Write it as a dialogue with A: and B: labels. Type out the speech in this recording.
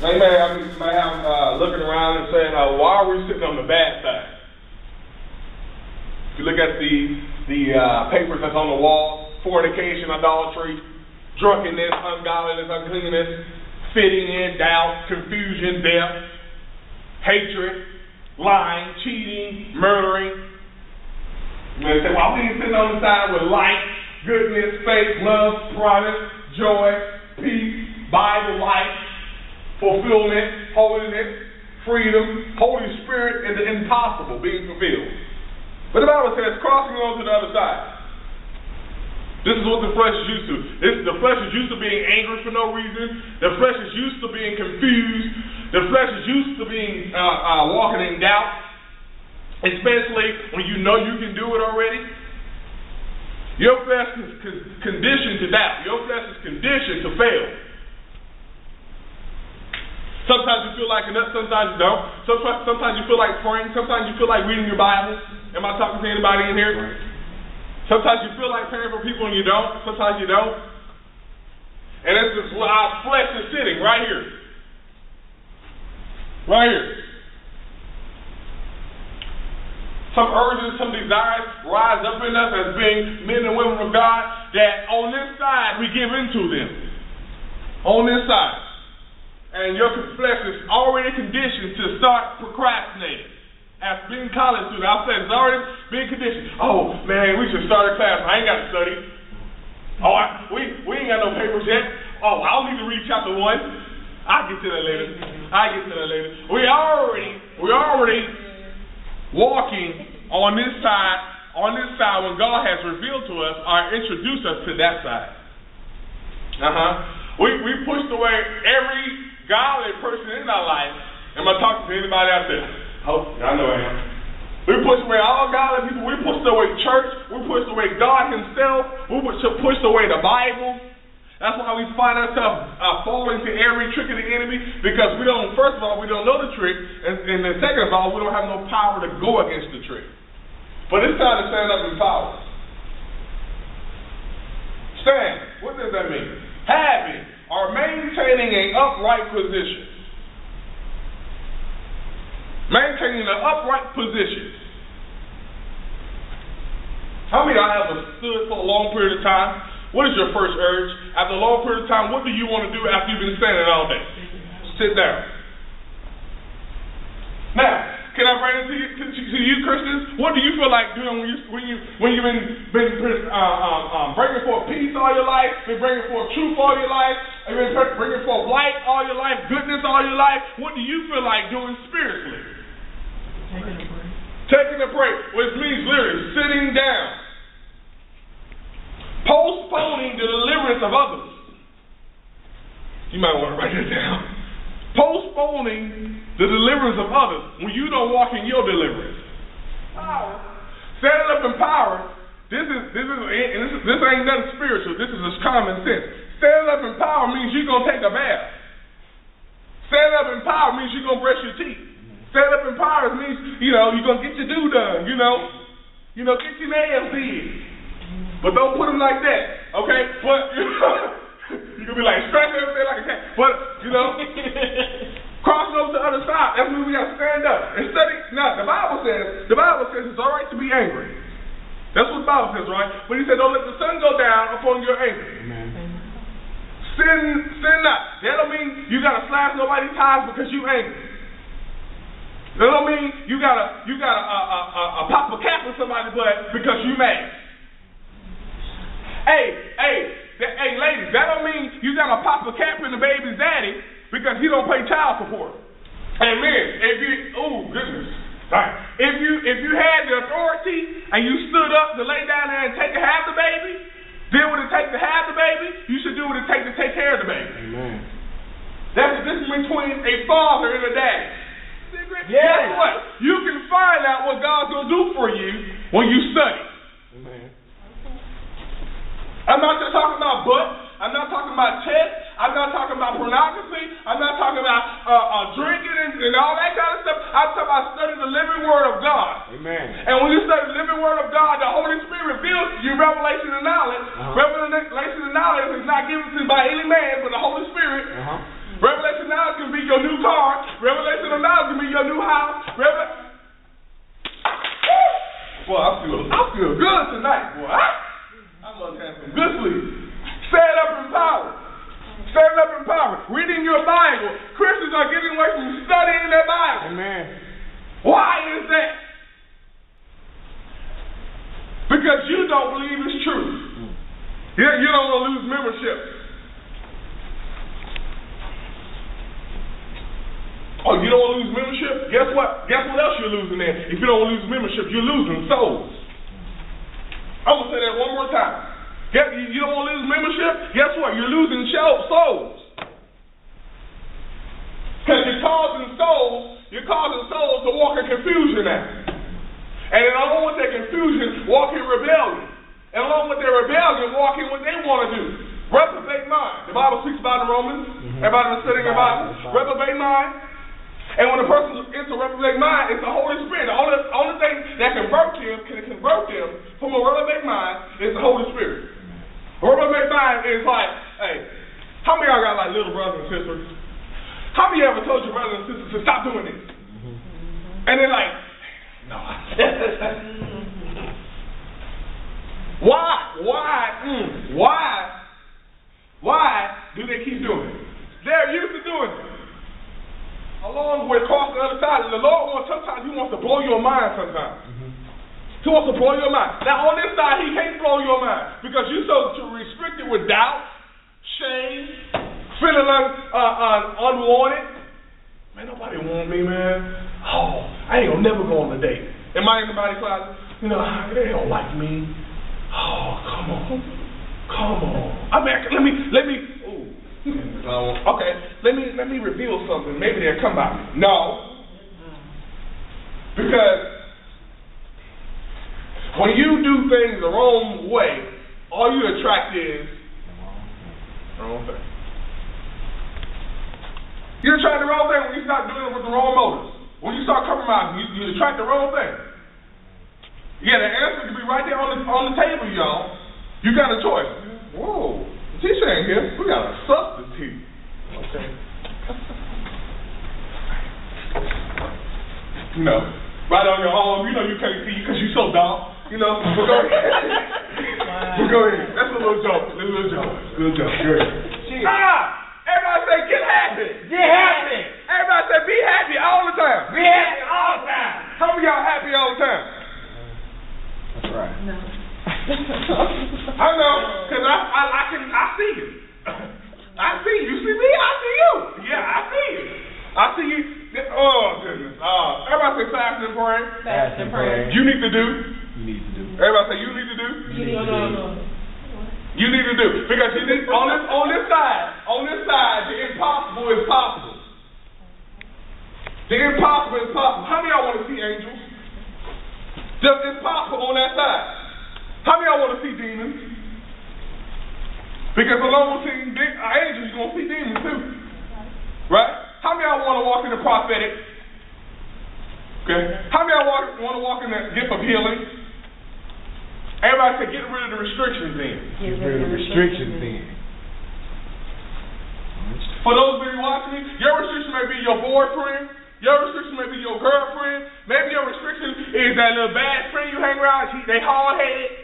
A: They may have, may have uh, looking around and saying, uh, why are we sitting on the bad side? If you look at the the uh, papers that's on the wall, fornication, idolatry, drunkenness, ungodliness, uncleanness, fitting in, doubt, confusion, death, hatred, lying, cheating, murdering. You may say, well, we ain't sitting on the side with light, goodness, faith, love, promise, joy, peace, Bible, life fulfillment, holiness, freedom, Holy Spirit, and the impossible being fulfilled. But the Bible says crossing on to the other side. This is what the flesh is used to. This, the flesh is used to being angry for no reason. The flesh is used to being confused. The flesh is used to being uh, uh, walking in doubt, especially when you know you can do it already. Your flesh is conditioned to doubt. Your flesh is conditioned to fail. Sometimes you feel like it, sometimes you don't. Sometimes, sometimes you feel like praying. Sometimes you feel like reading your Bible. Am I talking to anybody in here? Sometimes you feel like praying for people and you don't. Sometimes you don't. And this is where our flesh is sitting, right here. Right here. Some urges, some desires rise up in us as being men and women of God that on this side we give into them. On this side and your flesh is already conditioned to start procrastinating. As being college student, our flesh is already being conditioned. Oh man, we should start a class. I ain't got to study. Oh, I, we we ain't got no papers yet. Oh, I don't need to read chapter one. I'll get to that later. I'll get to that later. We already we already walking on this side on this side when God has revealed to us or introduced us to that side. Uh huh. We we pushed away every godly person in our life. Am I talking to anybody out there? Oh, I know I am. We push away all godly people. We push away church. We push away God Himself. We push away the Bible. That's why we find ourselves uh, falling to every trick of the enemy because we don't, first of all, we don't know the trick, and, and then second of all, we don't have no power to go against the trick. But it's time to stand up in power. Stand. What does that mean? Having are maintaining an upright position. Maintaining an upright position. How many of y'all have stood for a long period of time? What is your first urge? After a long period of time, what do you want to do after you've been standing all day? Sit down. Now, can I bring it to you, to, you, Christians? What do you feel like doing when you when you when you've been been uh, um, um, bringing forth peace all your life, been bringing forth truth all your life, and been bringing forth light all your life, goodness all your life? What do you feel like doing spiritually? Taking a break. Taking a break, which means literally sitting down, postponing the deliverance of others. You might want to write that down postponing the deliverance of others when you don't walk in your deliverance. Power. Standing up in power. This is this is and this, is, this ain't nothing spiritual. This is just common sense. Standing up in power means you're gonna take a bath. Standing up in power means you're gonna brush your teeth. Standing up in power means you know you're gonna get your do done. You know, you know get your nails did, but don't put them like that. Okay, but you know. can be like stretching everything like a cat. But, you know, crossing over to the other side, that's when we got to stand up. Instead of Now, the Bible says, the Bible says it's all right to be angry. That's what the Bible says, right? But he said, don't let the sun go down upon your anger. Amen. Sin, sin not. That don't mean you gotta slash nobody's ties because you angry. That don't mean you gotta you gotta uh, uh, uh, uh pop a cap with somebody's butt because you mad. Hey, hey, that, hey, ladies, that don't mean you gotta pop a cap in the baby's daddy because he don't pay child support. And men, if you, oh goodness, right. if you if you had the authority and you stood up to lay down there and take a half the baby, did what it take to have the baby, you should do what it take to take care of the baby. Amen. That's the difference between a father and a daddy. Yeah. Guess what? You can find out what God's gonna do for you when you study. I'm not just talking about butts. I'm not talking about chest. I'm not talking about pornography. I'm not talking about uh, uh, drinking and, and, all that kind of stuff. I'm talking about studying the living Word of God. Amen. And when you study the living Word of God, the Holy Spirit reveals to you revelation and knowledge. Uh-huh. Revelation and knowledge is not given to you by any man, but the Holy Spirit. Uh-huh. Revelation knowledge can be your new car. Revelation and knowledge can be your new house. Revel- Boy, I feel I feel good tonight, boy. I, I must have Stand up in power. Stand up in power. Reading your Bible. Christians are getting away from studying their Bible.
B: Amen.
A: Why is that? Because you don't believe it's true. Yeah, you don't want to lose membership. Oh, you don't want to lose membership? Guess what? Guess what else you're losing then? If you don't want to lose membership, you're losing souls. I'm going to say that one more time. You don't want to lose membership? Guess what? You're losing shelf souls. Because you're causing souls, you're causing souls to walk in confusion now. And along with that confusion, walk in rebellion. And along with their rebellion, walk in what they want to do. Reprobate mind. The Bible speaks about in Romans. Mm-hmm. Everybody been studying the Bible? Reprobate mind. And when a person enters a reprobate mind, it's the Holy Spirit. The only, only thing that converts them, can convert them from a reprobate mind is the Holy Spirit. A reprobate mind is like, hey, how many of y'all got like little brothers and sisters? How many ever told your brothers and sisters to stop doing this? And they're like, no. why? Why? Mm, why? Why do they keep doing it? They're used to doing it along with across the other side. And the Lord wants sometimes He wants to blow your mind sometimes. Mm-hmm. He wants to blow your mind. Now on this side, He can't blow your mind because you're so with doubt, shame, feeling un, uh, unwanted. Man, nobody want me, man. Oh, I ain't gonna never go on a date. Am I in somebody's closet? You know, they don't like me. Oh, come on. Come on. I mean, let me, let me, Ooh. okay, let me let me reveal something. Maybe they'll come by me. No. Because when you do things the wrong way, all you attract is wrong thing. You attract the wrong thing when you start doing it with the wrong motives. When you start compromising, you, you attract the wrong thing. Yeah, the answer can be right there on the on the table, y'all. You got a choice. Whoa. Teacher ain't here. We got a substitute. Okay. you know, right on your arm. You know you can't see because you're so dumb. You know, go ahead. but go. That's a little joke. That's a little joke. A little joke. Good. Ah! Everybody say get happy.
B: Get happy.
A: Everybody say be happy all the time.
B: Be happy all the time.
A: How many y'all happy all the time?
B: That's right. No.
A: I know, cause I, I I can I see you. I see you. You see me? I see you. Yeah, I see you. I see you. Oh goodness. Uh, everybody say fast and pray.
B: Fast and pray.
A: You need to do.
B: You need to do.
A: Everybody say you need to do.
B: You
A: You need to do because you need on this on this side on this side the impossible is possible. The impossible is possible. How many y'all want to see angels? Just it's possible on that side. How many y'all want to see demons? Because along with seeing big angels, you're to see demons too. Right? How many y'all want to walk in the prophetic? Okay. How many y'all want, want to walk in the gift of healing? Everybody say, get rid of the restrictions then.
B: Get rid of the restrictions then.
A: For those of you watching me, your restriction may be your boyfriend, your restriction may be your girlfriend. Maybe your restriction is that little bad friend you hang around. She, they hard headed.